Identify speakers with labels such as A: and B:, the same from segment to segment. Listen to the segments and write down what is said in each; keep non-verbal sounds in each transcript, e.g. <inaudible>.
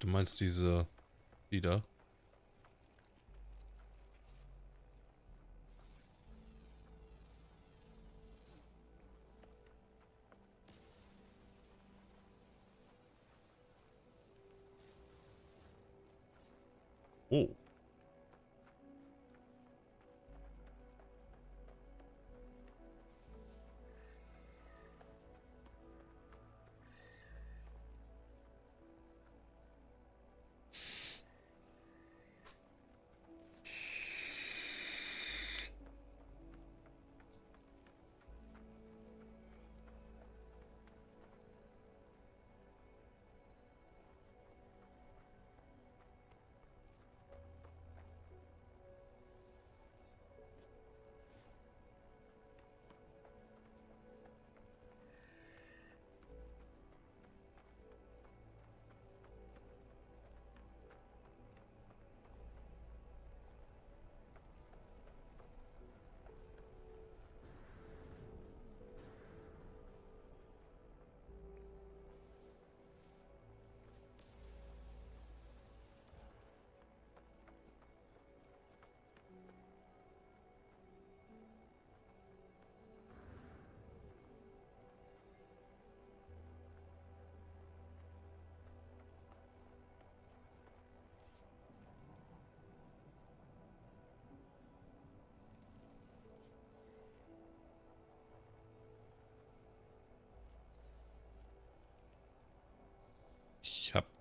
A: du meinst diese... Die da? Oh.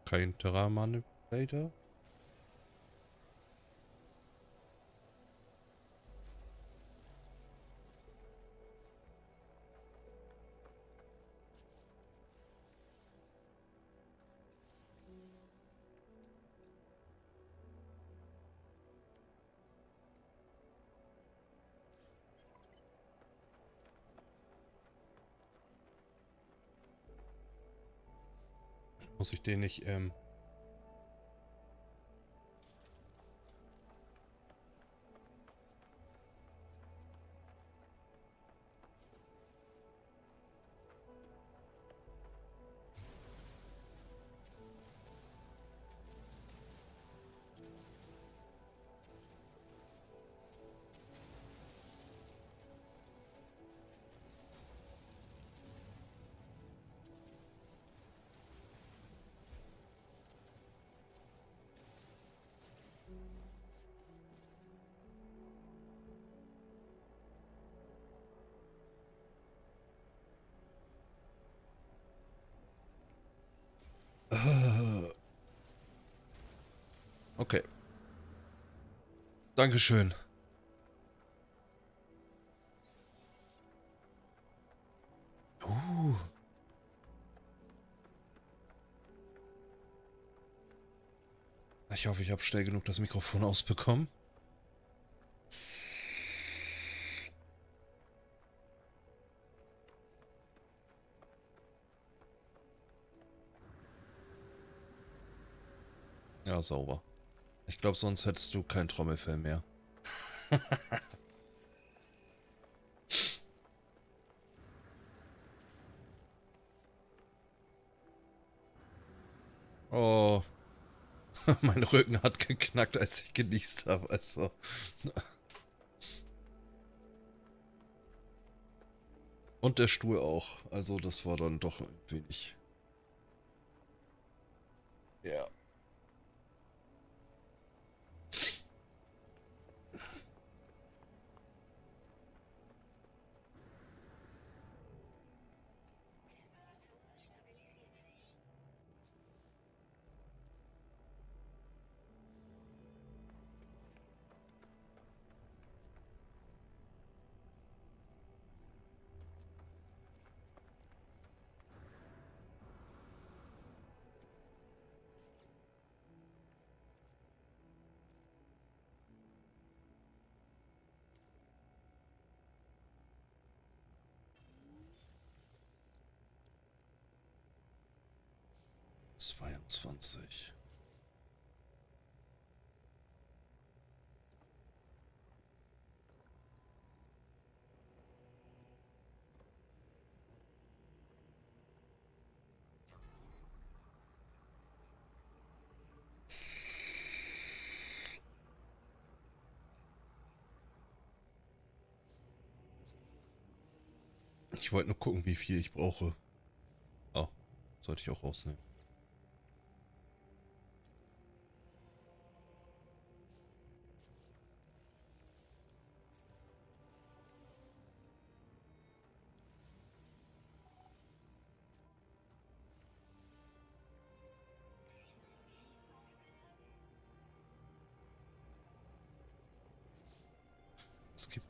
A: Kein Terra Manipulator. Muss ich den nicht, ähm... Okay. Dankeschön. Uh. Ich hoffe, ich habe schnell genug das Mikrofon ausbekommen. Ja, sauber. Ich glaube, sonst hättest du kein Trommelfell mehr. <laughs> oh. <laughs> mein Rücken hat geknackt, als ich genießt habe. Also. <laughs> Und der Stuhl auch. Also das war dann doch ein wenig. Ja. 22. Ich wollte nur gucken, wie viel ich brauche. Ah, sollte ich auch rausnehmen.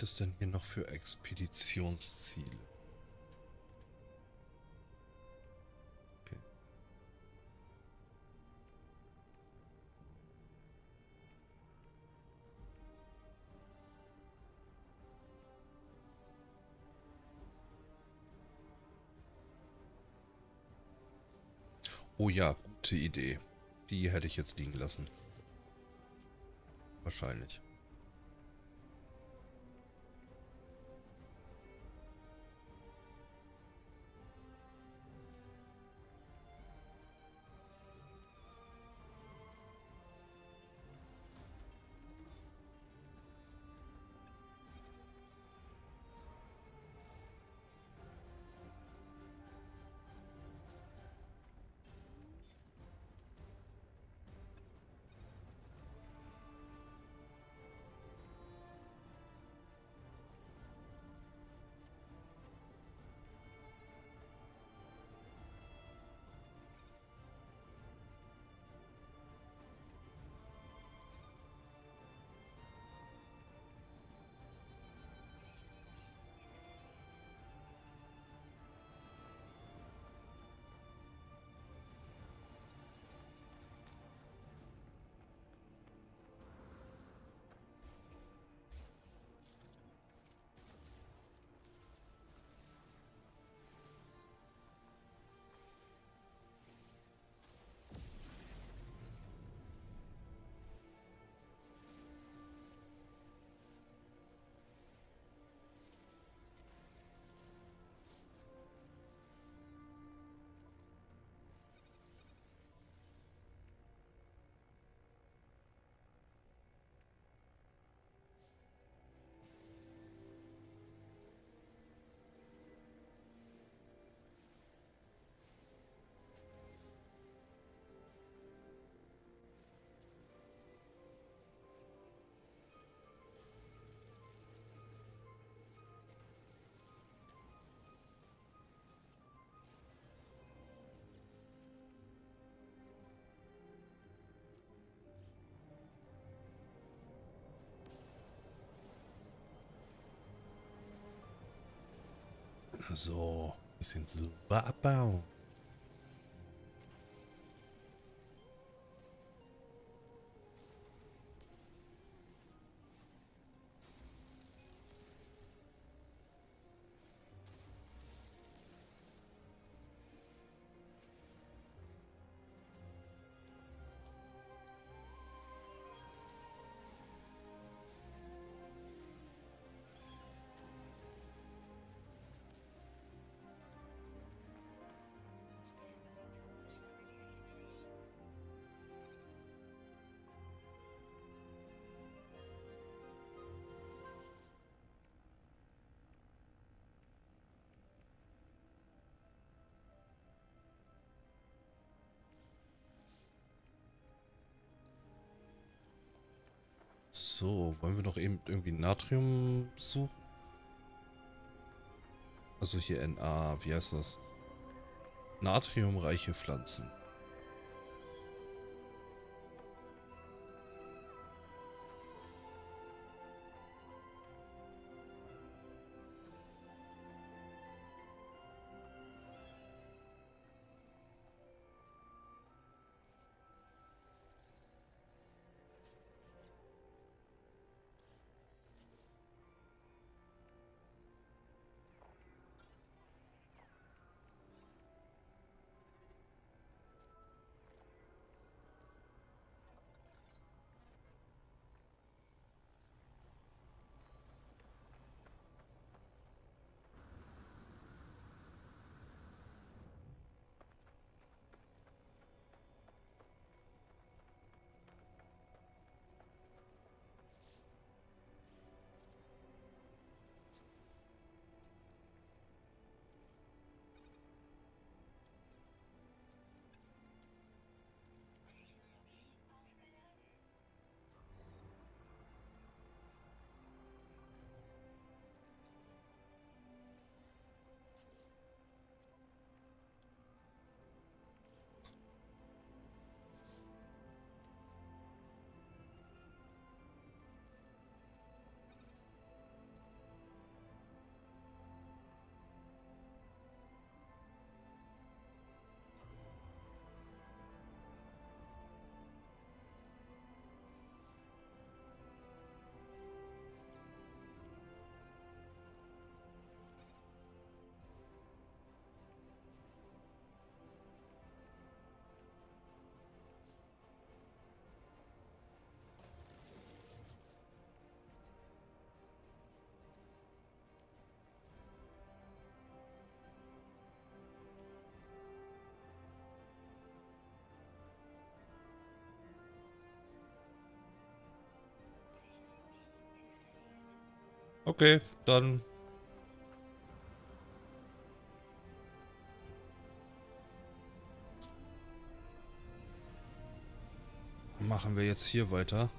A: Es denn hier noch für Expeditionsziele? Okay. Oh ja, gute Idee. Die hätte ich jetzt liegen lassen. Wahrscheinlich. So, bisschen Silber abbauen. So, wollen wir noch eben irgendwie Natrium suchen? Also hier Na, wie heißt das? Natriumreiche Pflanzen. Okay, dann machen wir jetzt hier weiter.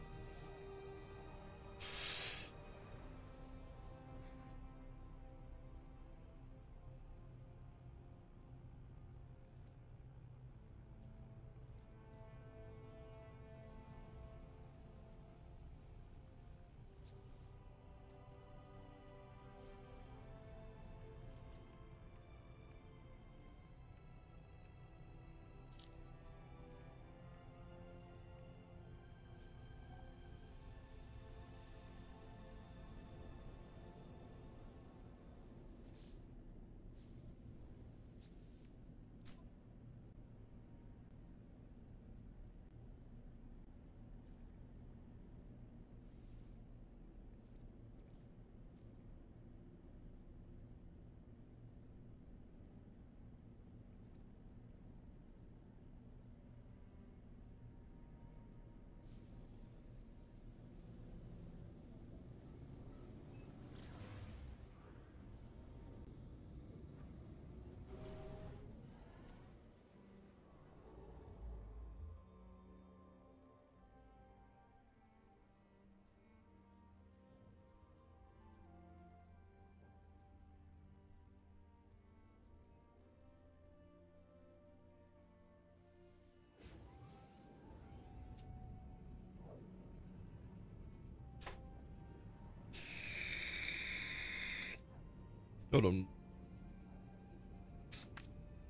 A: Ja, dann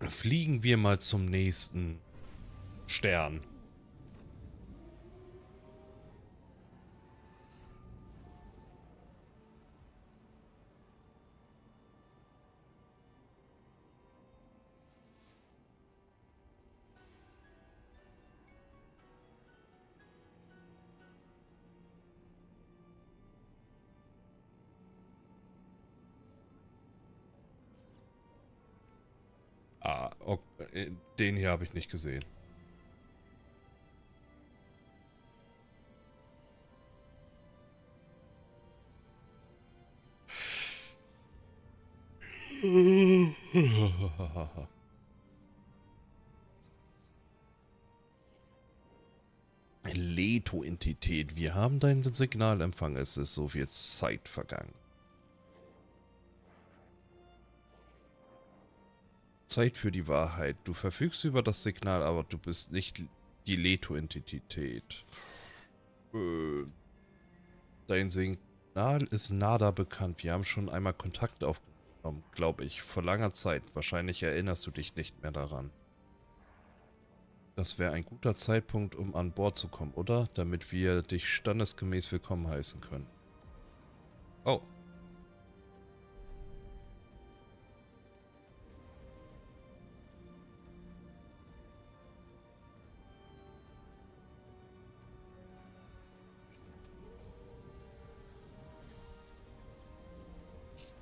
A: fliegen wir mal zum nächsten Stern. Den hier habe ich nicht gesehen. <laughs> Leto-Entität, wir haben deinen Signalempfang. Es ist so viel Zeit vergangen. Zeit für die Wahrheit. Du verfügst über das Signal, aber du bist nicht die Leto-Entität. Äh, dein Signal ist nada bekannt. Wir haben schon einmal Kontakt aufgenommen, glaube ich. Vor langer Zeit. Wahrscheinlich erinnerst du dich nicht mehr daran. Das wäre ein guter Zeitpunkt, um an Bord zu kommen, oder? Damit wir dich standesgemäß willkommen heißen können. Oh.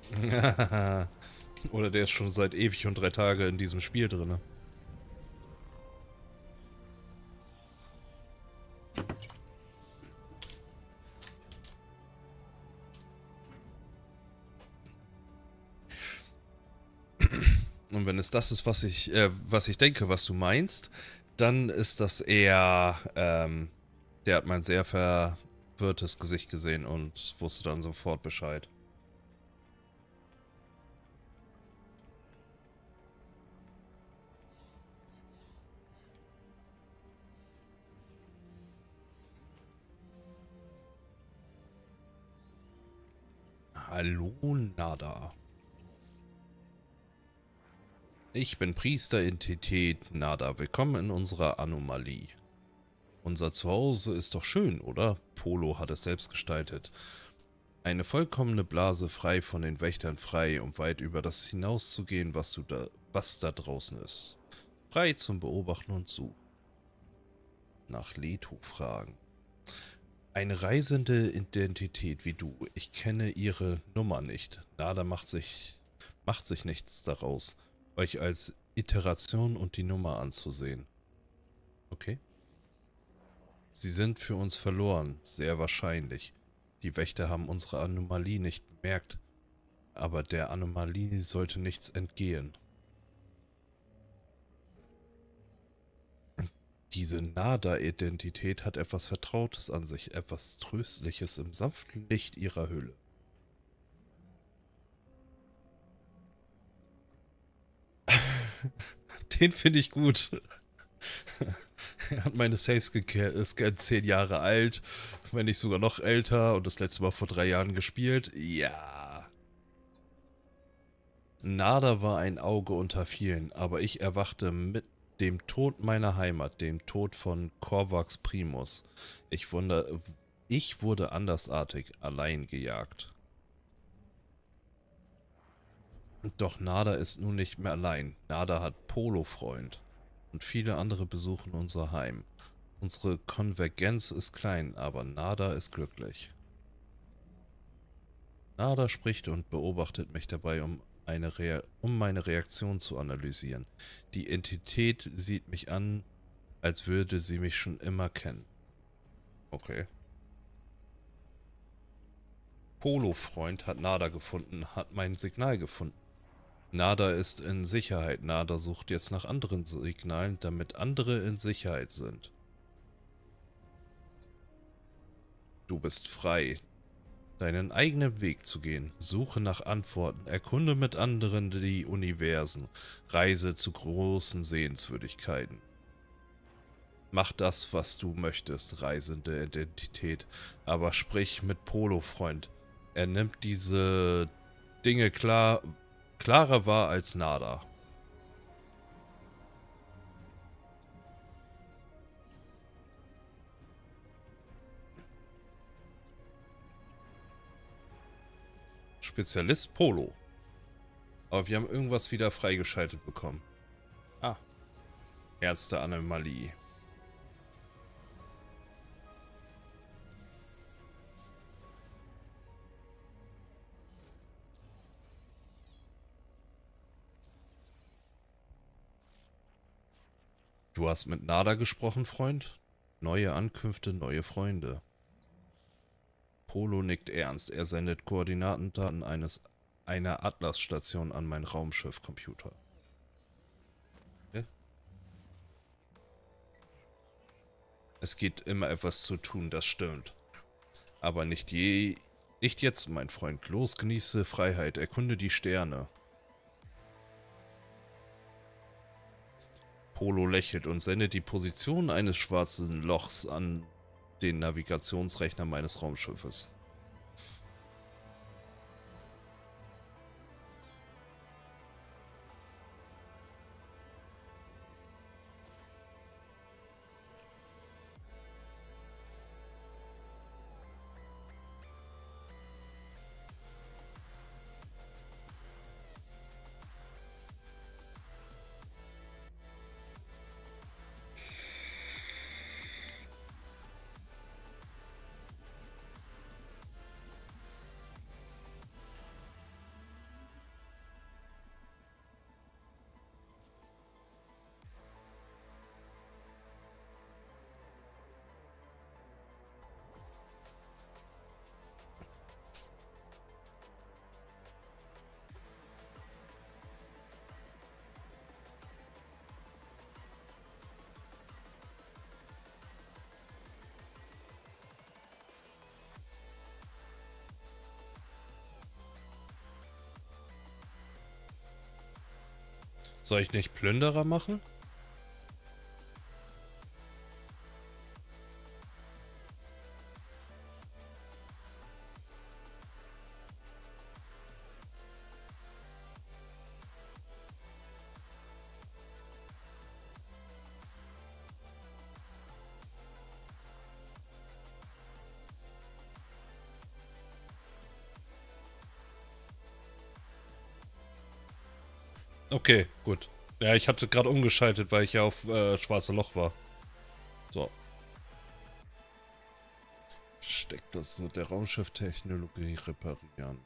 A: <laughs> Oder der ist schon seit ewig und drei Tage in diesem Spiel drin. Und wenn es das ist, was ich, äh, was ich denke, was du meinst, dann ist das eher, ähm, der hat mein sehr verwirrtes Gesicht gesehen und wusste dann sofort Bescheid. Hallo, Nada. Ich bin Priester-Entität Nada. Willkommen in unserer Anomalie. Unser Zuhause ist doch schön, oder? Polo hat es selbst gestaltet. Eine vollkommene Blase frei von den Wächtern frei, um weit über das hinauszugehen, was, du da, was da draußen ist. Frei zum Beobachten und Suchen. Nach Leto fragen. Eine reisende Identität wie du. Ich kenne ihre Nummer nicht. Nada macht sich, macht sich nichts daraus, euch als Iteration und die Nummer anzusehen. Okay. Sie sind für uns verloren, sehr wahrscheinlich. Die Wächter haben unsere Anomalie nicht bemerkt, aber der Anomalie sollte nichts entgehen. Diese Nada-Identität hat etwas Vertrautes an sich, etwas Tröstliches im sanften Licht ihrer Hülle. <laughs> Den finde ich gut. <laughs> er hat meine Saves gescannt, zehn Jahre alt, wenn nicht sogar noch älter und das letzte Mal vor drei Jahren gespielt. Ja. Nada war ein Auge unter vielen, aber ich erwachte mit dem Tod meiner Heimat, dem Tod von Korvax Primus. Ich, wunder, ich wurde andersartig allein gejagt. Doch Nada ist nun nicht mehr allein. Nada hat Polo-Freund. Und viele andere besuchen unser Heim. Unsere Konvergenz ist klein, aber Nada ist glücklich. Nada spricht und beobachtet mich dabei, um, eine Rea um meine Reaktion zu analysieren. Die Entität sieht mich an, als würde sie mich schon immer kennen. Okay. Polo-Freund hat Nada gefunden, hat mein Signal gefunden. Nada ist in Sicherheit. Nada sucht jetzt nach anderen Signalen, damit andere in Sicherheit sind. Du bist frei, deinen eigenen Weg zu gehen. Suche nach Antworten, erkunde mit anderen die Universen, reise zu großen Sehenswürdigkeiten. Mach das, was du möchtest, reisende Identität, aber sprich mit Polo-Freund. Er nimmt diese Dinge klar, klarer war als Nada. Spezialist Polo. Aber wir haben irgendwas wieder freigeschaltet bekommen. Ah. Ärzte Anomalie. Du hast mit Nada gesprochen, Freund? Neue Ankünfte, neue Freunde. Polo nickt ernst. Er sendet Koordinatendaten eines einer Atlas-Station an meinen Raumschiff-Computer. Ja? Es gibt immer etwas zu tun, das stimmt. Aber nicht je... Nicht jetzt, mein Freund. Los, genieße Freiheit. Erkunde die Sterne. Polo lächelt und sendet die Position eines schwarzen Lochs an den Navigationsrechner meines Raumschiffes. Soll ich nicht Plünderer machen? Okay, gut. Ja, ich hatte gerade umgeschaltet, weil ich ja auf äh, Schwarze Loch war. So. Steckt das der Raumschifftechnologie reparieren.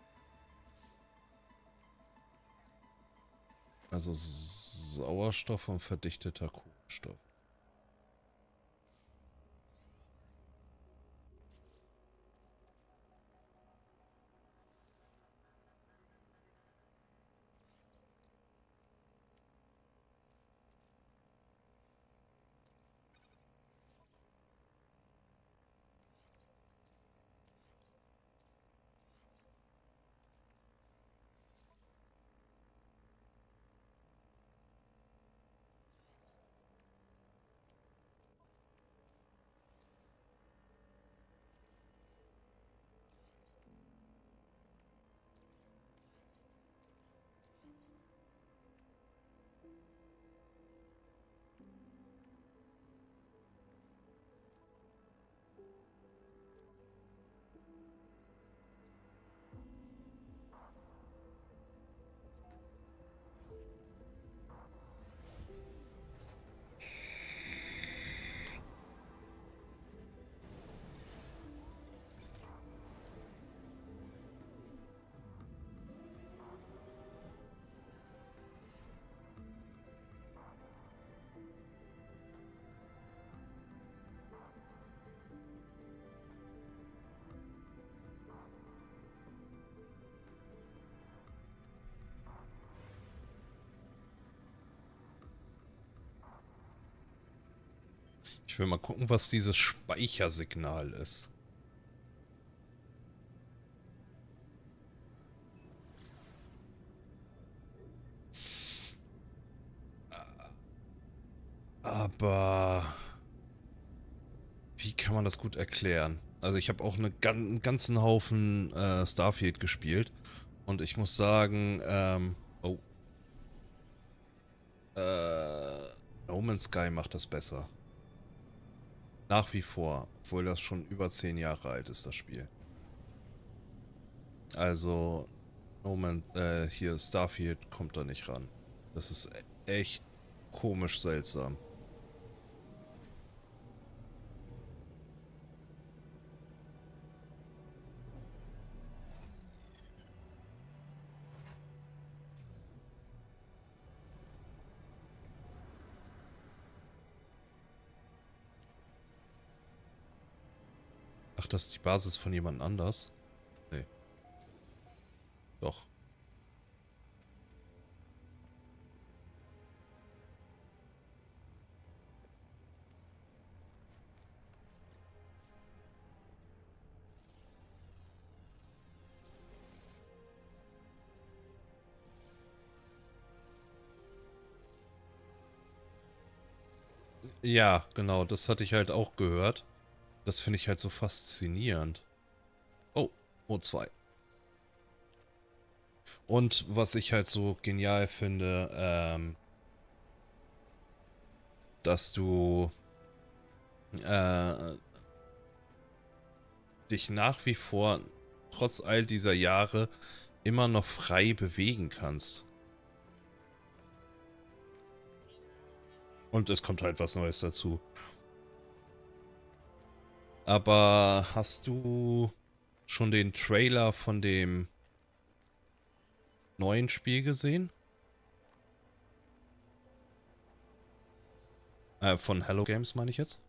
A: Also Sauerstoff und verdichteter Kohlenstoff. Ich will mal gucken, was dieses Speichersignal ist. Aber wie kann man das gut erklären? Also ich habe auch eine, einen ganzen Haufen äh, Starfield gespielt und ich muss sagen, ähm, oh, äh, No Man's Sky macht das besser. Nach wie vor, obwohl das schon über 10 Jahre alt ist, das Spiel. Also, No Man, äh, hier Starfield kommt da nicht ran. Das ist echt komisch seltsam. Das die Basis von jemand anders? Nee. Doch. Ja, genau, das hatte ich halt auch gehört. Das finde ich halt so faszinierend. Oh, O2. Und was ich halt so genial finde, ähm, dass du äh, dich nach wie vor, trotz all dieser Jahre, immer noch frei bewegen kannst. Und es kommt halt was Neues dazu. Aber hast du schon den Trailer von dem neuen Spiel gesehen? Äh, von Hello Games meine ich jetzt?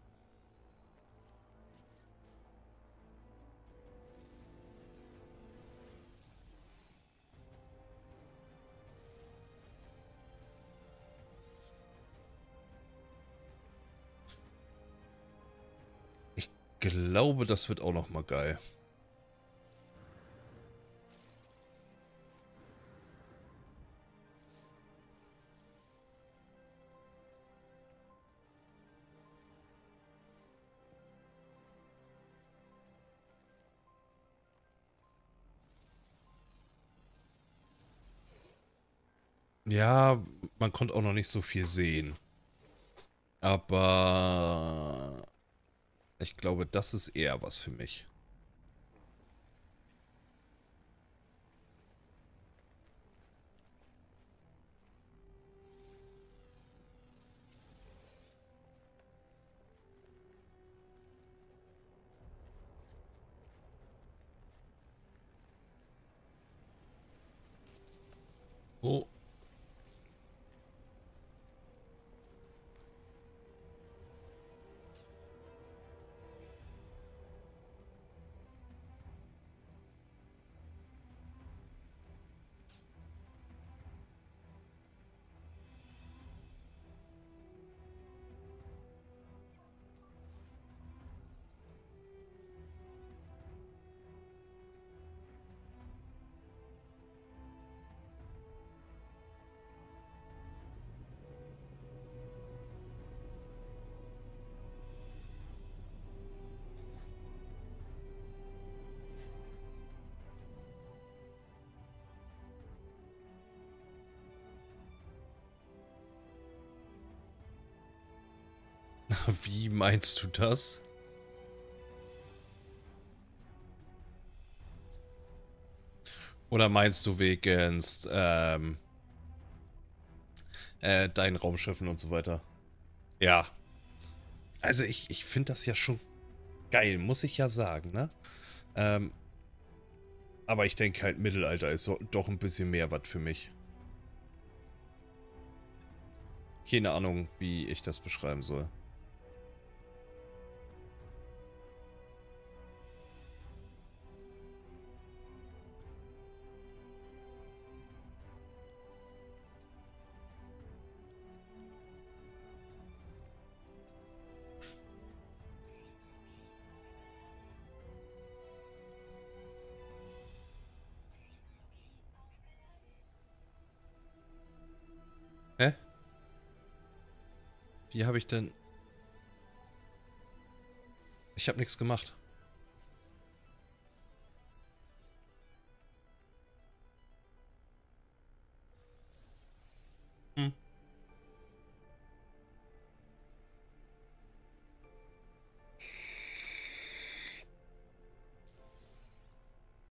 A: Glaube, das wird auch noch mal geil. Ja, man konnte auch noch nicht so viel sehen. Aber ich glaube, das ist eher was für mich. <laughs> Wie meinst du das? Oder meinst du wegen ähm, äh, deinen Raumschiffen und so weiter? Ja. Also ich, ich finde das ja schon geil, muss ich ja sagen, ne? Ähm, aber ich denke halt, Mittelalter ist doch ein bisschen mehr was für mich. Keine Ahnung, wie ich das beschreiben soll. Wie habe ich denn... Ich habe nichts gemacht.